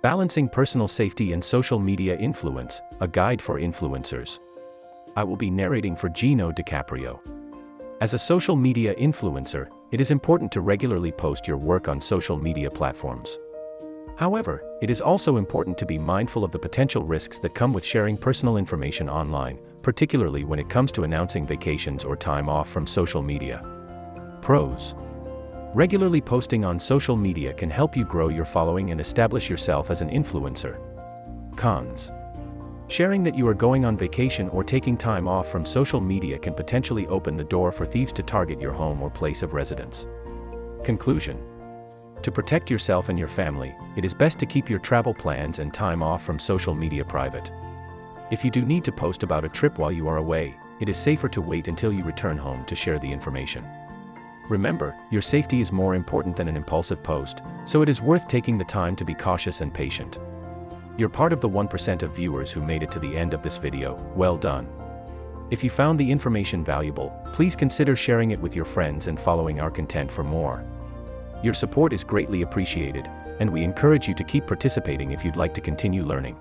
Balancing Personal Safety and Social Media Influence, a guide for influencers. I will be narrating for Gino DiCaprio. As a social media influencer, it is important to regularly post your work on social media platforms. However, it is also important to be mindful of the potential risks that come with sharing personal information online, particularly when it comes to announcing vacations or time off from social media. Pros Regularly posting on social media can help you grow your following and establish yourself as an influencer. Cons Sharing that you are going on vacation or taking time off from social media can potentially open the door for thieves to target your home or place of residence. Conclusion to protect yourself and your family, it is best to keep your travel plans and time off from social media private. If you do need to post about a trip while you are away, it is safer to wait until you return home to share the information. Remember, your safety is more important than an impulsive post, so it is worth taking the time to be cautious and patient. You're part of the 1% of viewers who made it to the end of this video, well done. If you found the information valuable, please consider sharing it with your friends and following our content for more. Your support is greatly appreciated, and we encourage you to keep participating if you'd like to continue learning.